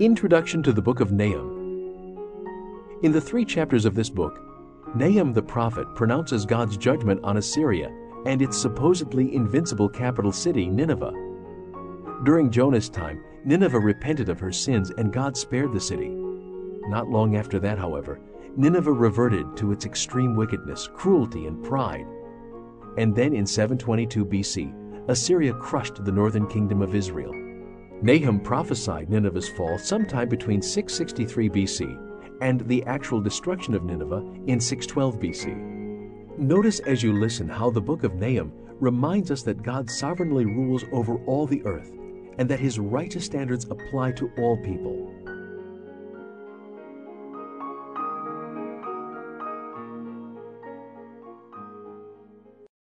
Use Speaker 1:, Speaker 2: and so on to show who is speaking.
Speaker 1: Introduction to the Book of Nahum In the three chapters of this book, Nahum the prophet pronounces God's judgment on Assyria and its supposedly invincible capital city, Nineveh. During Jonah's time, Nineveh repented of her sins and God spared the city. Not long after that, however, Nineveh reverted to its extreme wickedness, cruelty, and pride. And then in 722 BC, Assyria crushed the northern kingdom of Israel. Nahum prophesied Nineveh's fall sometime between 663 BC and the actual destruction of Nineveh in 612 BC. Notice as you listen how the book of Nahum reminds us that God sovereignly rules over all the earth and that his righteous standards apply to all people.